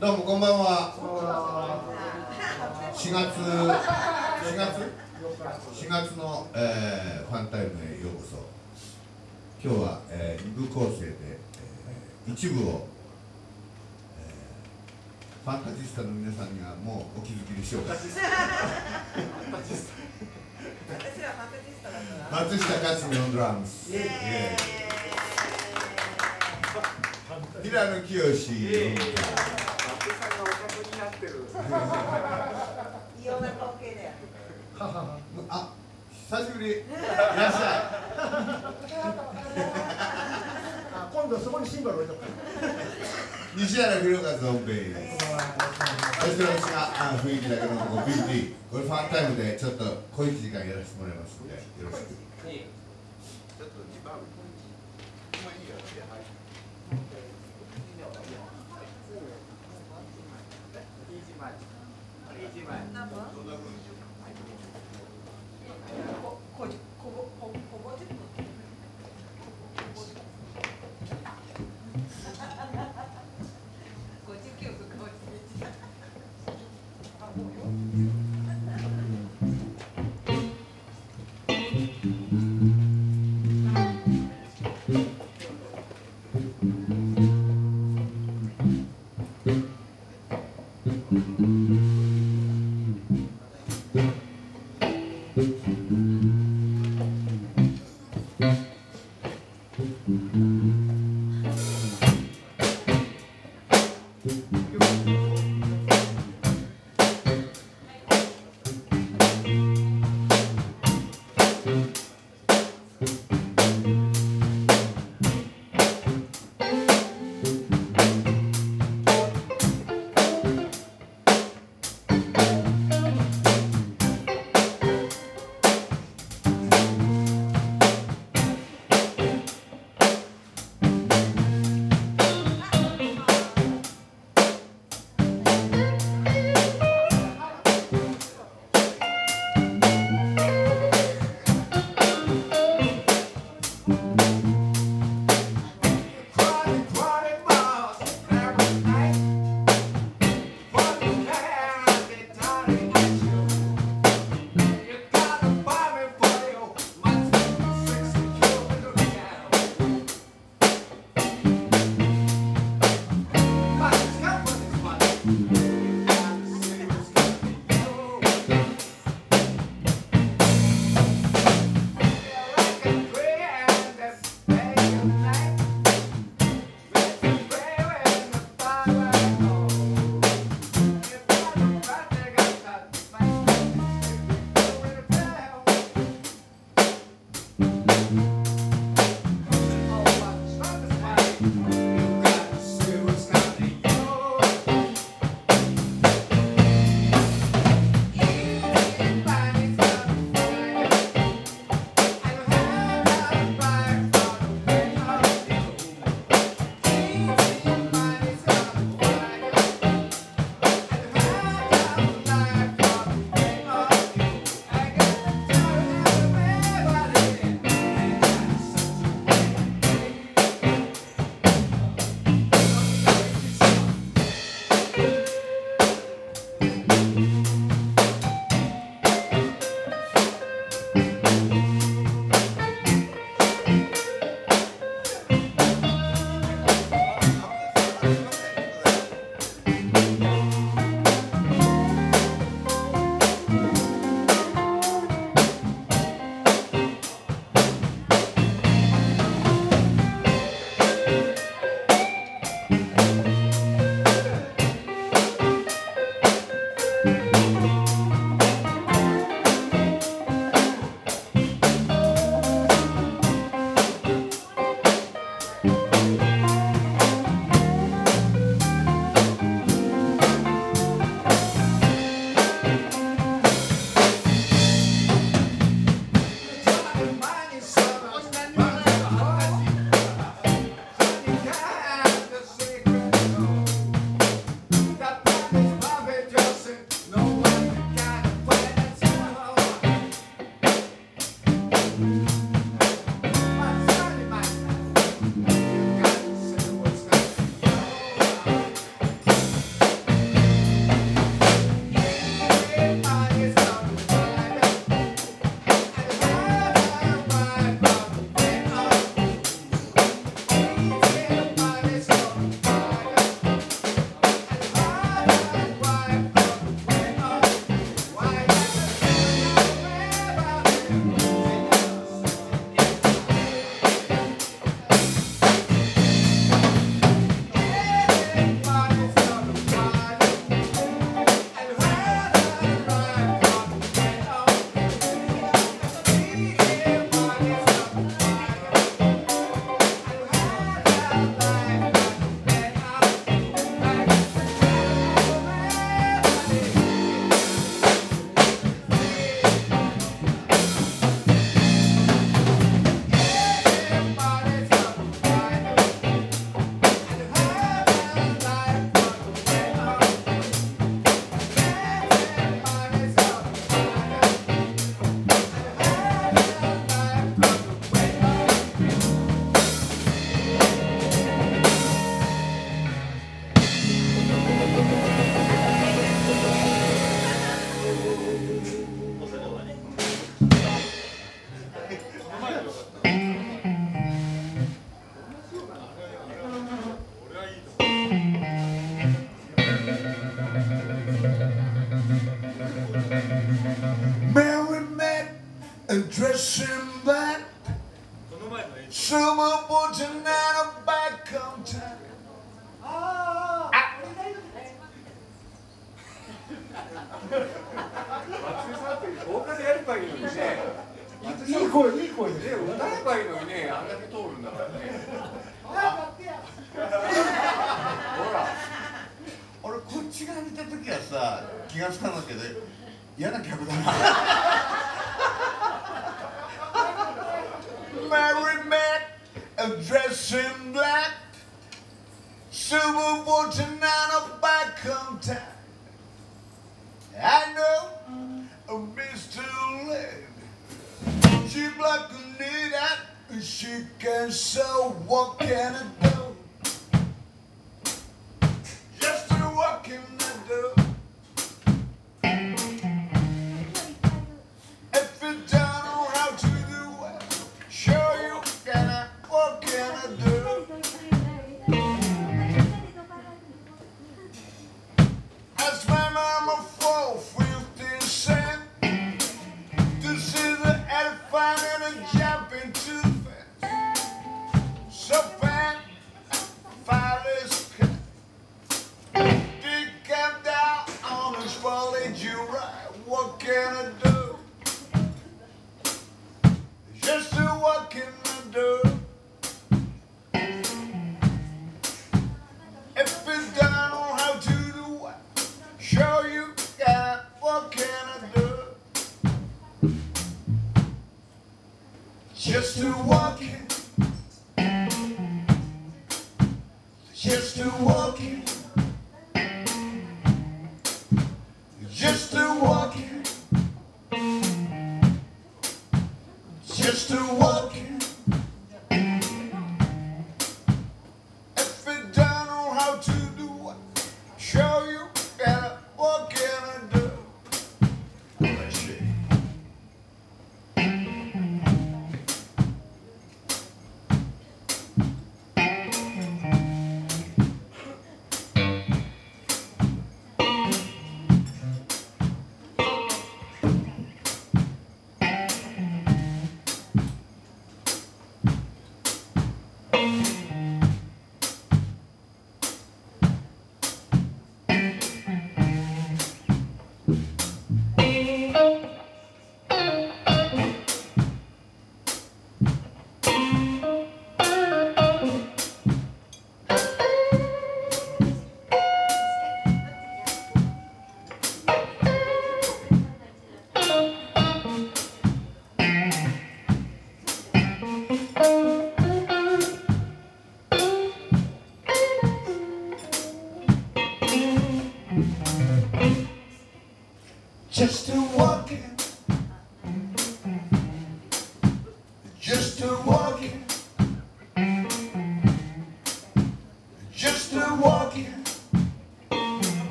どうもこんばんは。4月4月？4月の、えー、ファンタイムへようこそ。今日は、えー、2部構成で、えー、一部を、えー、ファンタジスタの皆さんにはもうお気づきでしょうか。私はファンタジスタだから。松下克美のドラムス。イエーイ平野清なってる。異様な光景だよ。あ、久しぶり。いらっしゃあ今度そこにシンバル置いとくい。西原弘和オンベイ。後ろ口があ雰囲気だけのとこ BT これファンタイムでちょっと小一時間やらせてもらいますんでよろしくちょっと時間。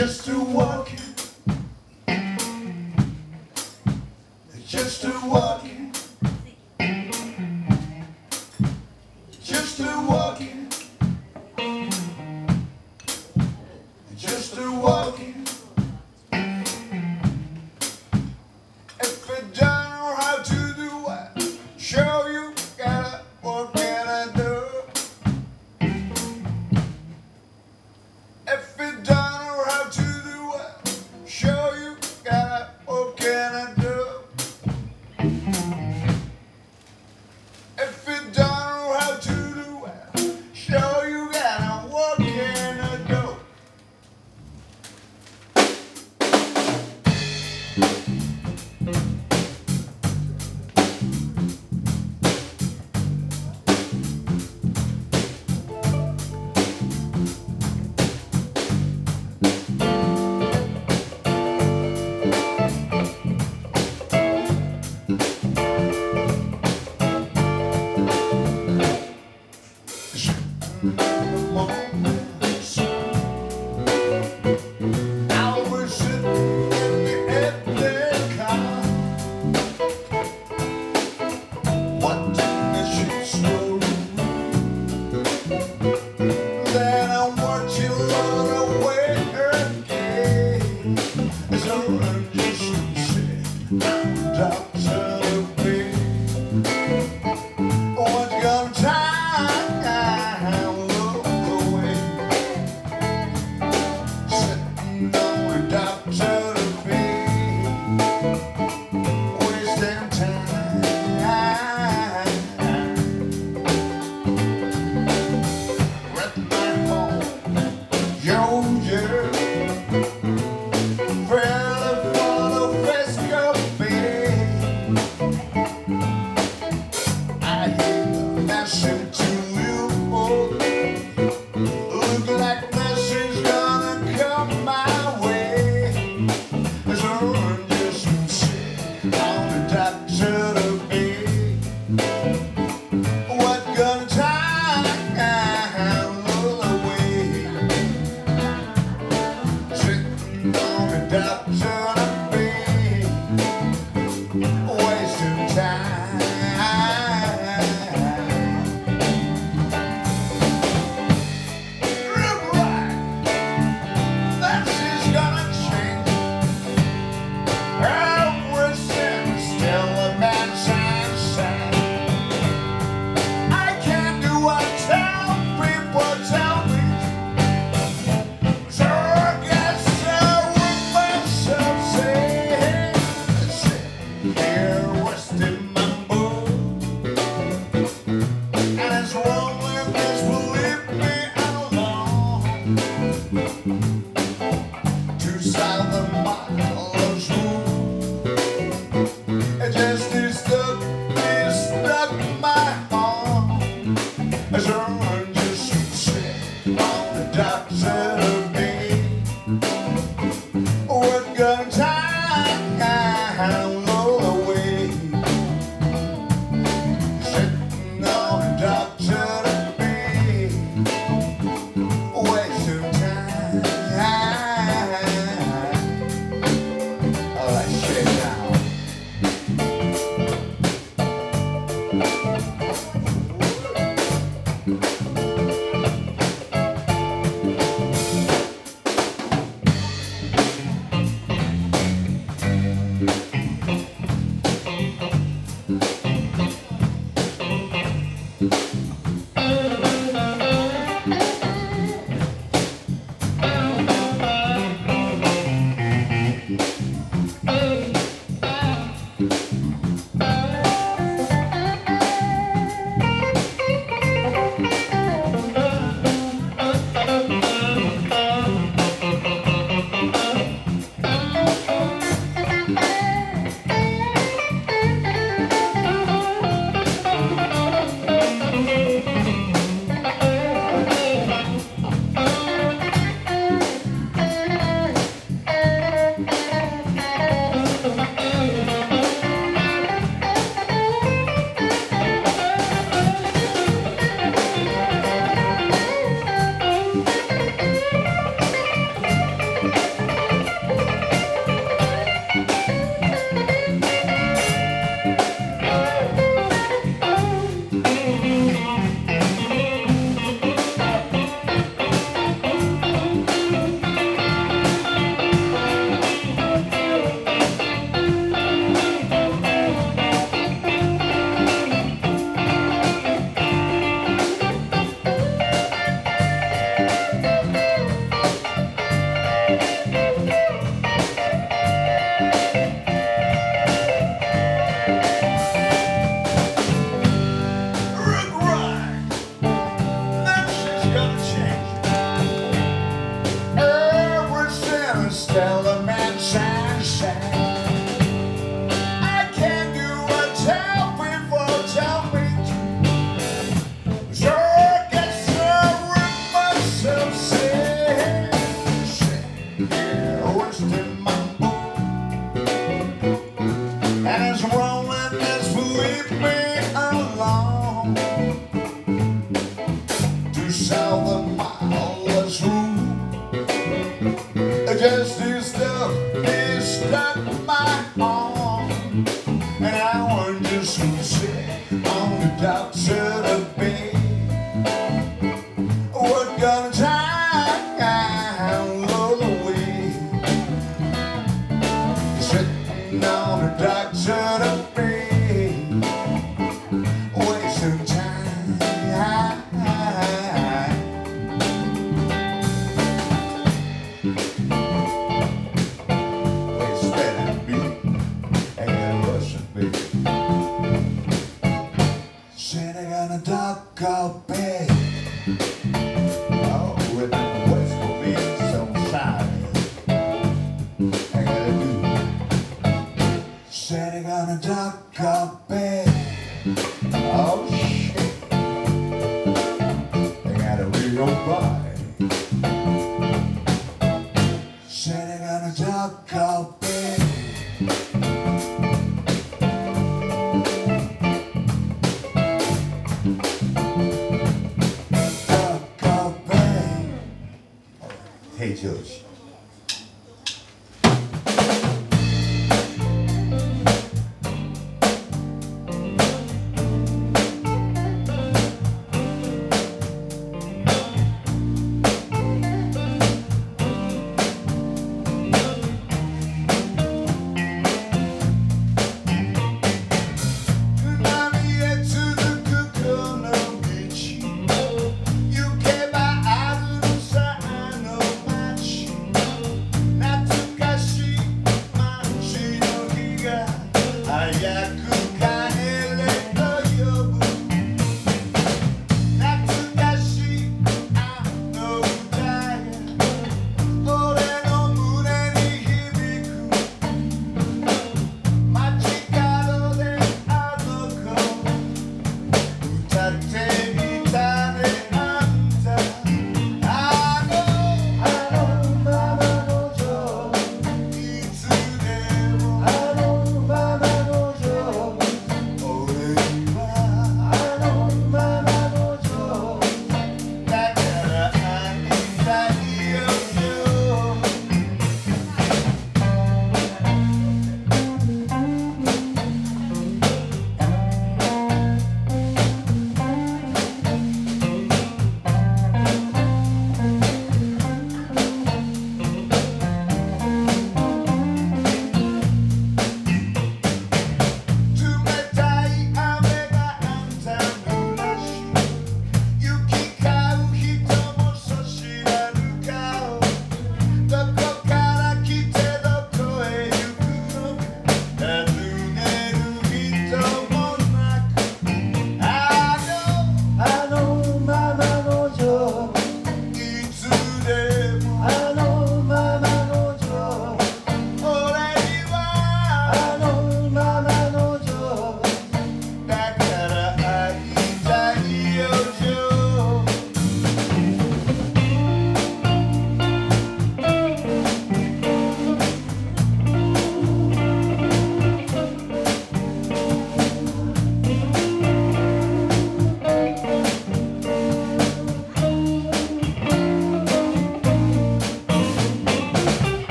Just to walk Production. Anderson sit on the docks of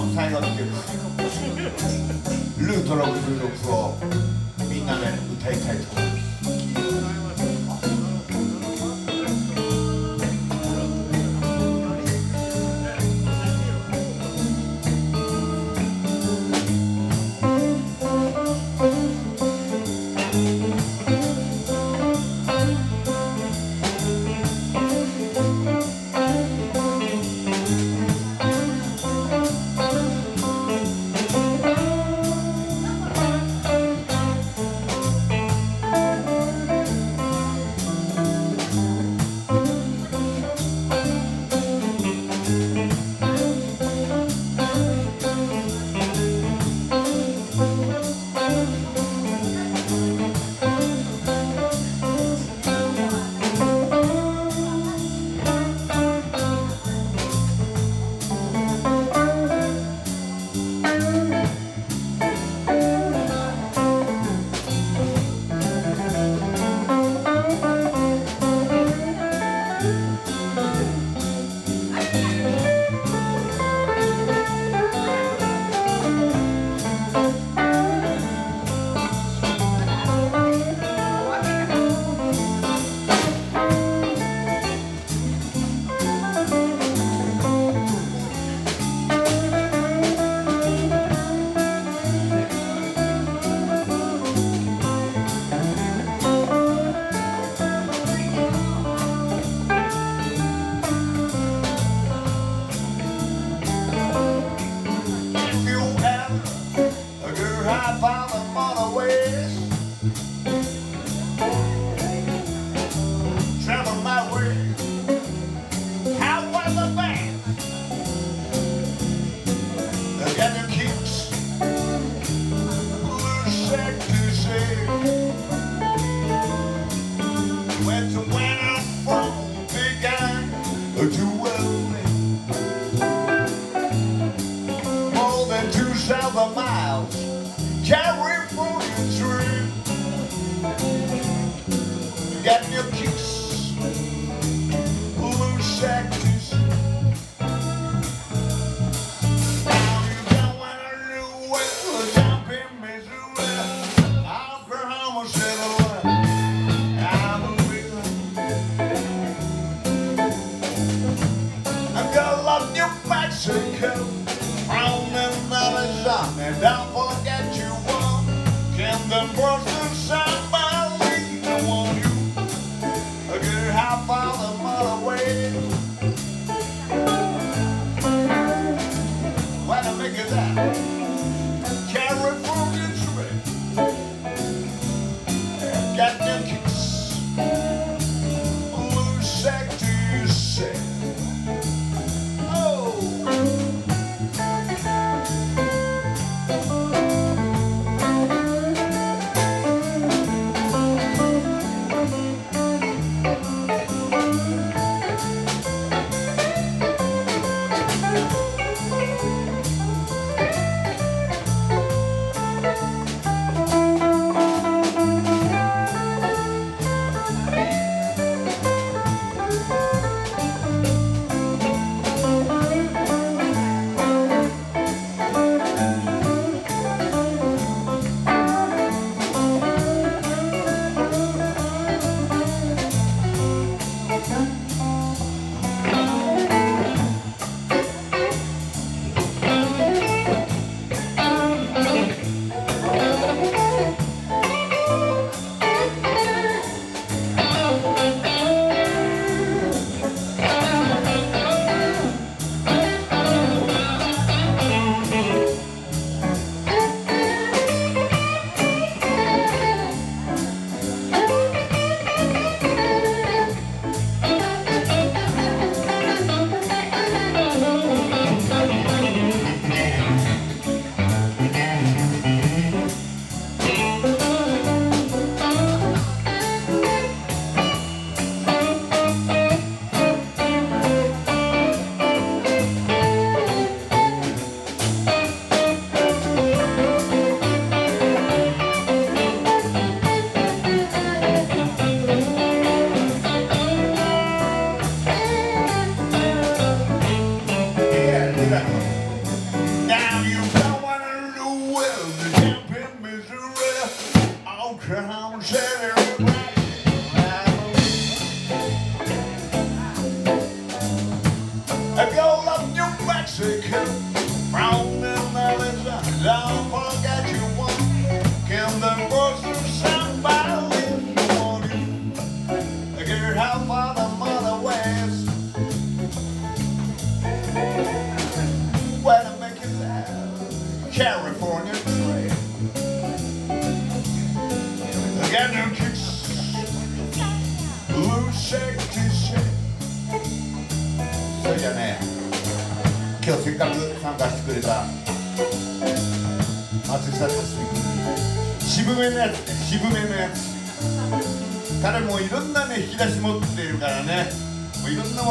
一部の最後の曲ルート66をみんなで歌いたいと。思います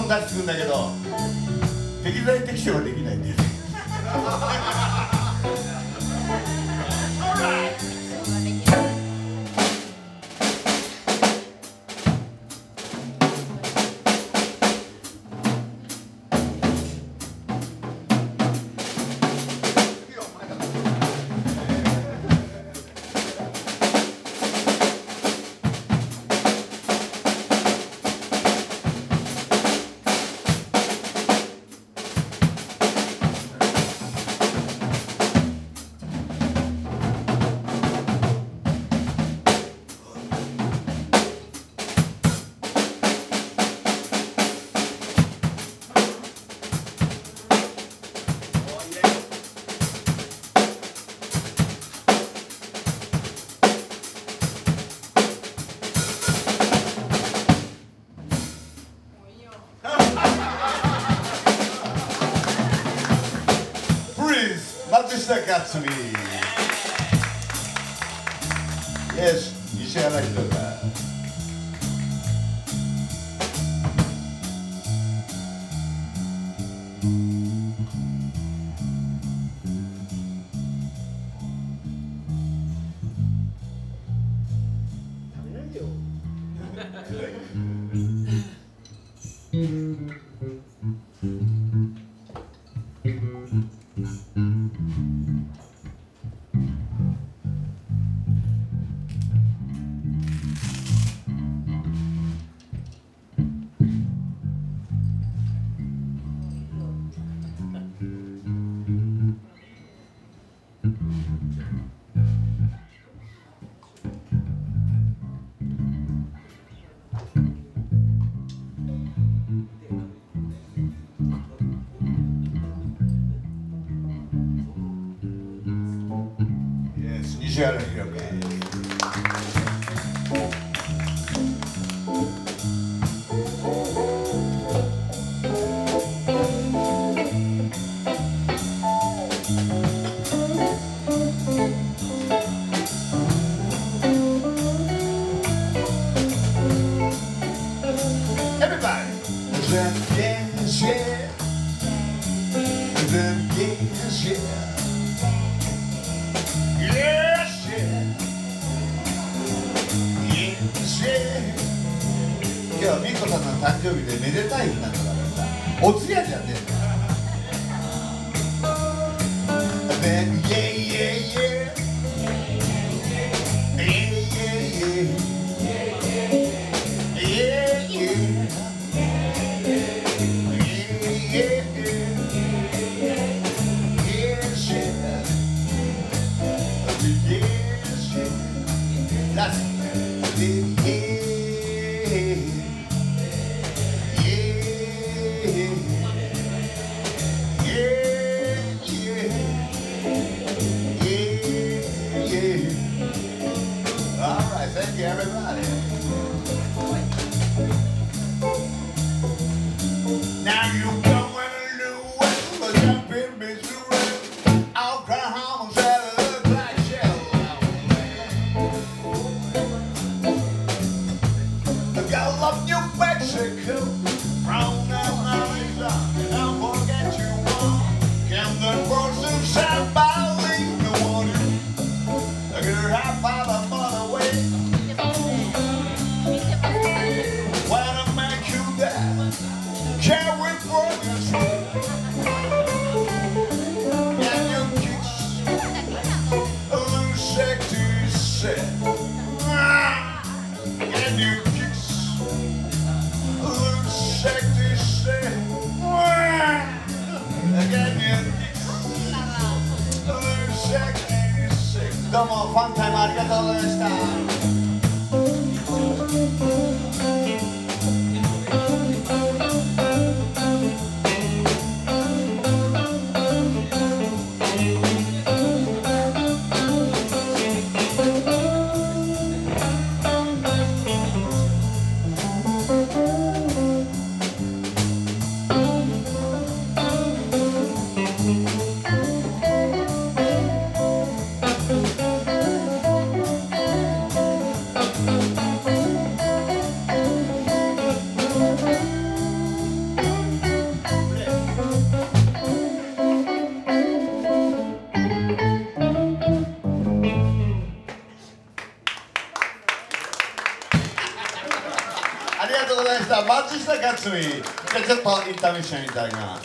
出してくんだけど適材適所ができ to me. sharing. ファンタイムありがとうございました。ありがとうございましたいな。